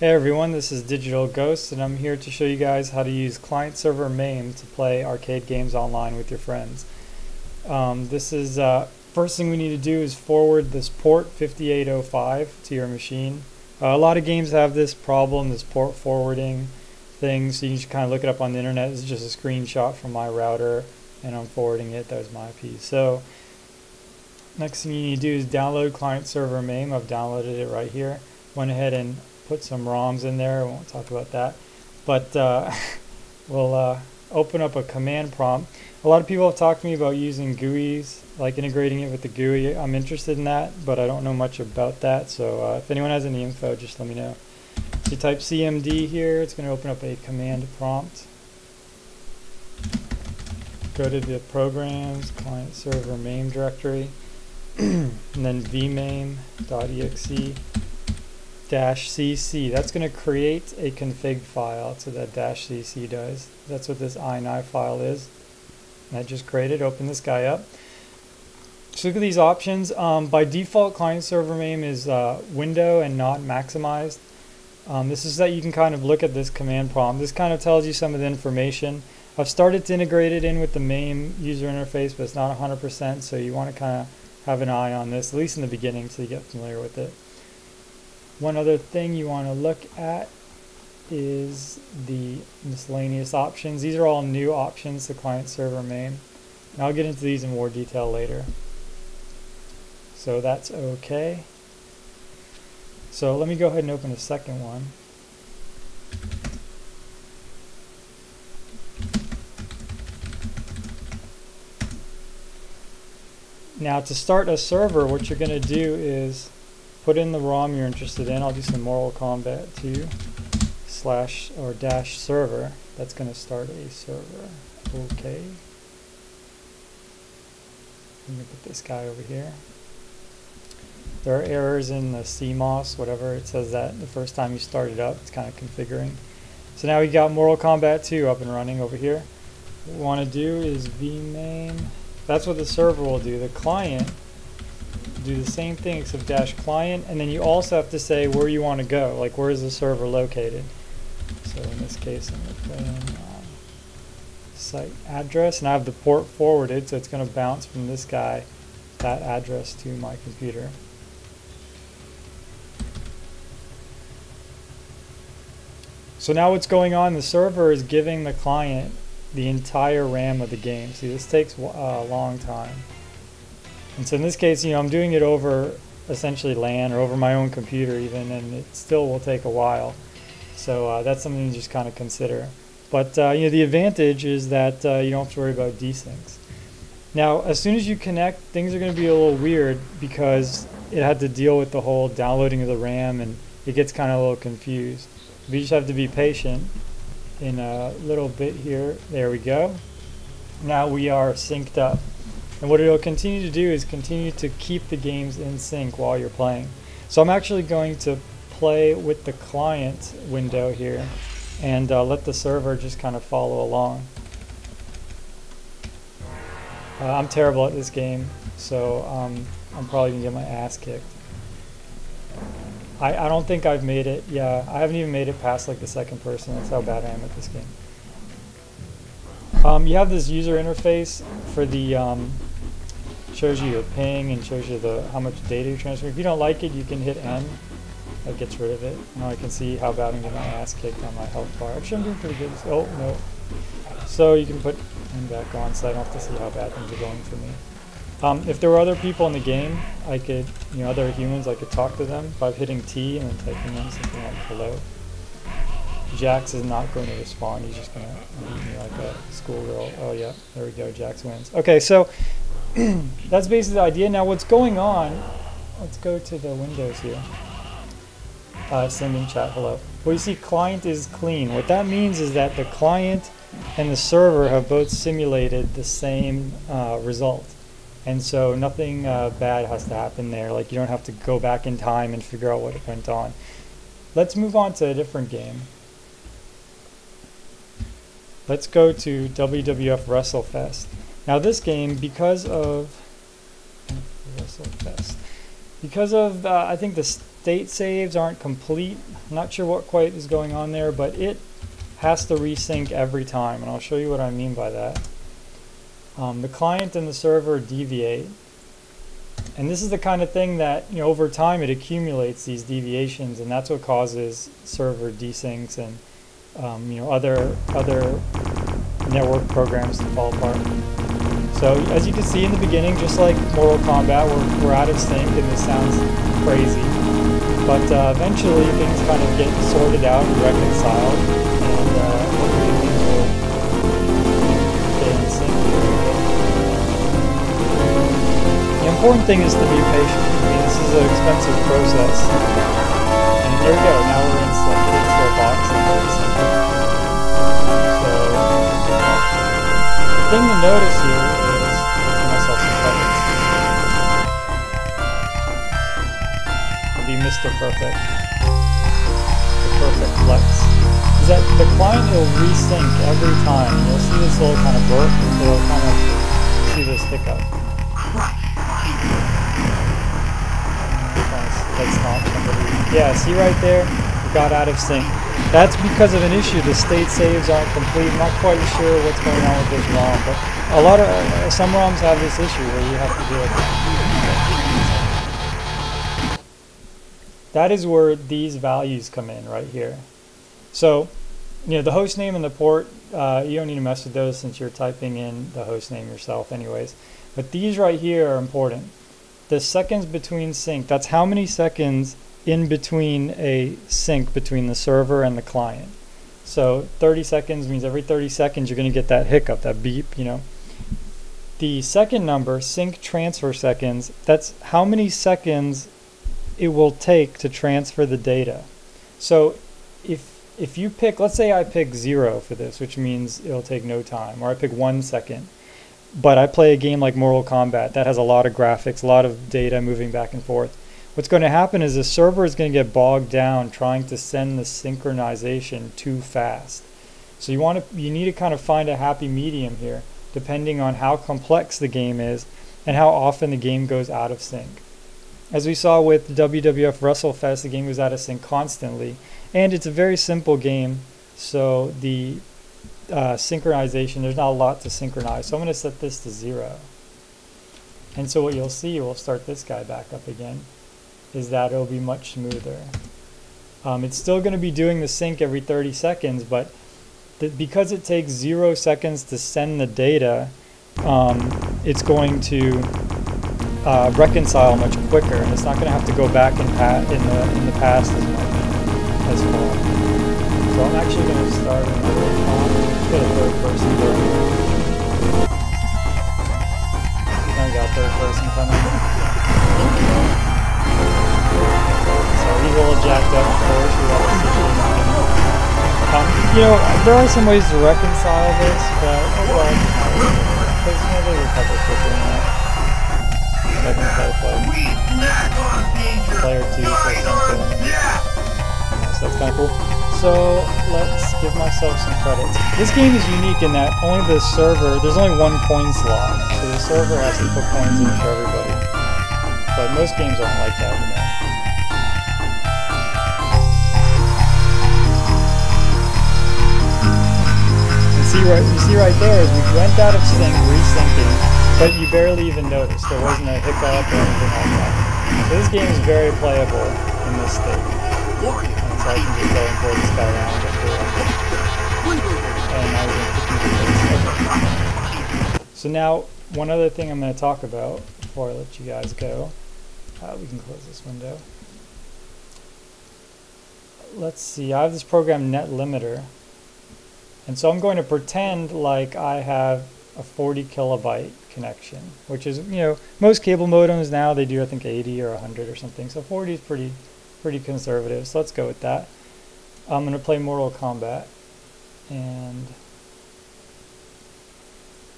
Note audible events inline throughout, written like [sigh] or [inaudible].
Hey everyone, this is Digital Ghost and I'm here to show you guys how to use client server MAME to play arcade games online with your friends. Um, this is uh, first thing we need to do is forward this port 5805 to your machine. Uh, a lot of games have this problem, this port forwarding thing, so you can just kind of look it up on the internet. This is just a screenshot from my router and I'm forwarding it. Was my IP. So next thing you need to do is download client server MAME. I've downloaded it right here. Went ahead and put some ROMs in there. I won't talk about that. But uh, [laughs] we'll uh, open up a command prompt. A lot of people have talked to me about using GUIs, like integrating it with the GUI. I'm interested in that, but I don't know much about that. So uh, if anyone has any info, just let me know. So you type CMD here. It's going to open up a command prompt. Go to the programs, client server MAME directory, [clears throat] and then vmame.exe dash cc. That's going to create a config file. So that dash cc does. That's what this ini file is. And I just created. Open this guy up. So look at these options. Um, by default, client server MAME is uh, window and not maximized. Um, this is that you can kind of look at this command prompt. This kind of tells you some of the information. I've started to integrate it in with the main user interface, but it's not 100%, so you want to kind of have an eye on this, at least in the beginning, so you get familiar with it. One other thing you want to look at is the miscellaneous options. These are all new options to client server MAME. And I'll get into these in more detail later. So that's okay. So let me go ahead and open a second one. Now to start a server, what you're going to do is put in the ROM you're interested in. I'll do some Mortal Kombat 2 slash or dash server. That's going to start a server. Okay. Let me put this guy over here. There are errors in the CMOS, whatever. It says that the first time you start it up, it's kind of configuring. So now we got Mortal Kombat 2 up and running over here. What we want to do is vmame. That's what the server will do. The client do the same thing except dash client and then you also have to say where you want to go like where is the server located? So in this case I'm going to put in um, site address and I have the port forwarded so it's going to bounce from this guy that address to my computer. So now what's going on the server is giving the client the entire RAM of the game. See this takes a long time and so in this case, you know, I'm doing it over essentially LAN or over my own computer even, and it still will take a while. So uh, that's something to just kind of consider. But uh, you know, the advantage is that uh, you don't have to worry about desyncs. Now, as soon as you connect, things are going to be a little weird because it had to deal with the whole downloading of the RAM, and it gets kind of a little confused. We just have to be patient in a little bit here. There we go. Now we are synced up. And what it'll continue to do is continue to keep the games in sync while you're playing. So I'm actually going to play with the client window here and uh, let the server just kind of follow along. Uh, I'm terrible at this game, so um, I'm probably going to get my ass kicked. I, I don't think I've made it. Yeah, I haven't even made it past like the second person. That's how bad I am at this game. Um, you have this user interface for the um, shows you your ping and shows you the how much data you're transferring. If you don't like it, you can hit N. That gets rid of it. Now I can see how bad I'm getting my ass kicked on my health bar. Actually, I'm doing pretty good. Oh no. So you can put N back on, so I don't have to see how bad things are going for me. Um, if there were other people in the game, I could, you know, other humans, I could talk to them by hitting T and then typing in something like hello. Jax is not going to respond. He's just going to beat me like a schoolgirl. Oh, yeah. There we go. Jax wins. Okay, so [clears throat] that's basically the idea. Now, what's going on? Let's go to the windows here. Uh, sending chat hello. Well, you see, client is clean. What that means is that the client and the server have both simulated the same uh, result. And so nothing uh, bad has to happen there. Like you don't have to go back in time and figure out what went on. Let's move on to a different game. Let's go to WWF WrestleFest. Now this game, because of because of uh, I think the state saves aren't complete. I'm not sure what quite is going on there, but it has to resync every time, and I'll show you what I mean by that. Um, the client and the server deviate, and this is the kind of thing that you know over time it accumulates these deviations, and that's what causes server desyncs and um, you know other other network programs to fall apart. So as you can see in the beginning, just like Mortal Kombat, we're, we're out of sync, and this sounds crazy. But uh, eventually things kind of get sorted out and reconciled, and uh, hopefully things will get in sync. The important thing is to be patient. I mean, this is an expensive process. And there we go, now we're in sync, into a box and we're in sync. So, the thing to notice here Mr. Perfect. The perfect flex. Is that the client will resync every time. You'll see this little kind of burp. It'll kind of see this hiccup. That's not somebody. Yeah, see right there? It got out of sync. That's because of an issue. The state saves aren't complete. I'm not quite sure what's going on with this ROM, but a lot of uh, some ROMs have this issue where you have to do it. That is where these values come in right here. So, you know, the host name and the port, uh, you don't need to mess with those since you're typing in the host name yourself anyways. But these right here are important. The seconds between sync, that's how many seconds in between a sync between the server and the client. So 30 seconds means every 30 seconds you're going to get that hiccup, that beep, you know. The second number, sync transfer seconds, that's how many seconds it will take to transfer the data. So if if you pick, let's say I pick zero for this, which means it'll take no time, or I pick one second, but I play a game like Mortal Kombat that has a lot of graphics, a lot of data moving back and forth. What's going to happen is the server is going to get bogged down trying to send the synchronization too fast. So you want to, you need to kind of find a happy medium here, depending on how complex the game is and how often the game goes out of sync. As we saw with WWF WrestleFest, the game was out of sync constantly, and it's a very simple game, so the uh, synchronization, there's not a lot to synchronize. So I'm going to set this to zero. And so what you'll see, we'll start this guy back up again, is that it'll be much smoother. Um, it's still going to be doing the sync every 30 seconds, but because it takes zero seconds to send the data, um, it's going to uh, reconcile much quicker, and it's not going to have to go back in, in, the, in the past as much as far. So I'm actually going to start another Get a third person going. We got third person coming. So he's a little jacked up, of course. We got um, you know, there are some ways to reconcile this, but overall, because you know, there's a couple quicker than that. Play player two for something. So that's kind of cool. So let's give myself some credits. This game is unique in that only the server, there's only one coin slot, so the server has to put coins in for everybody. But most games aren't like that, you know. You see right there is we went out of sync, resyncing, but you barely even noticed. There wasn't a hiccup or anything like that. So this game is very playable in this state. And so I can just go and this guy around and So now, one other thing I'm going to talk about before I let you guys go. Uh, we can close this window. Let's see, I have this program NetLimiter. And so I'm going to pretend like I have a 40 kilobyte connection, which is, you know, most cable modems now, they do, I think, 80 or 100 or something. So 40 is pretty, pretty conservative. So let's go with that. I'm going to play Mortal Kombat. And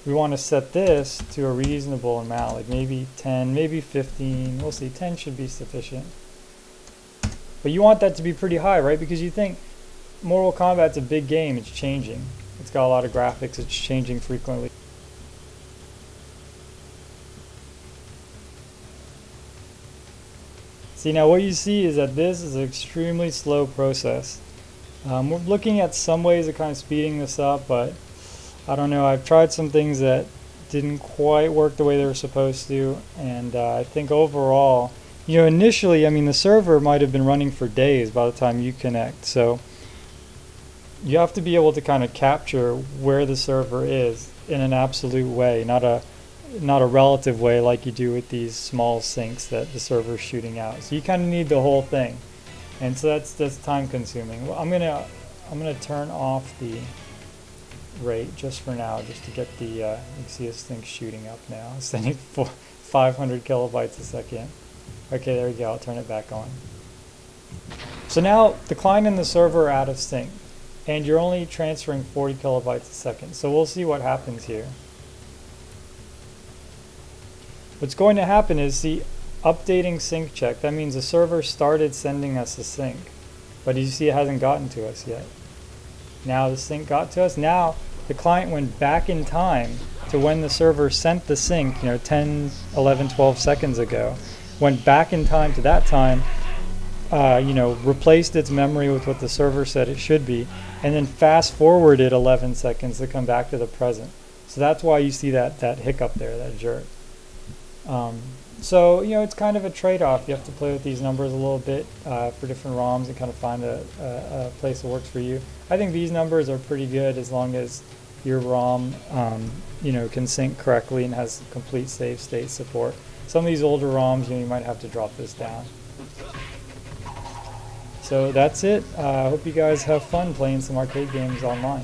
we want to set this to a reasonable amount, like maybe 10, maybe 15. We'll see, 10 should be sufficient. But you want that to be pretty high, right? Because you think Mortal Kombat's a big game, it's changing. It's got a lot of graphics, it's changing frequently. See, now what you see is that this is an extremely slow process. Um, we're looking at some ways of kind of speeding this up, but I don't know. I've tried some things that didn't quite work the way they were supposed to, and uh, I think overall, you know, initially, I mean, the server might have been running for days by the time you connect. So you have to be able to kind of capture where the server is in an absolute way, not a not a relative way like you do with these small syncs that the server is shooting out. So you kind of need the whole thing, and so that's that's time consuming. Well, I'm gonna I'm gonna turn off the rate just for now, just to get the uh, you can see this thing shooting up now, [laughs] sending 500 kilobytes a second. Okay, there we go. I'll turn it back on. So now the client and the server are out of sync, and you're only transferring 40 kilobytes a second. So we'll see what happens here. What's going to happen is the updating sync check. That means the server started sending us a sync, but you see it hasn't gotten to us yet. Now the sync got to us. Now the client went back in time to when the server sent the sync, you know, 10, 11, 12 seconds ago, went back in time to that time, uh, you know, replaced its memory with what the server said it should be, and then fast forwarded 11 seconds to come back to the present. So that's why you see that, that hiccup there, that jerk. Um, so, you know, it's kind of a trade-off. You have to play with these numbers a little bit uh, for different ROMs and kind of find a, a, a, place that works for you. I think these numbers are pretty good as long as your ROM, um, you know, can sync correctly and has complete save state support. Some of these older ROMs, you know, you might have to drop this down. So that's it. Uh, I uh, hope you guys have fun playing some arcade games online.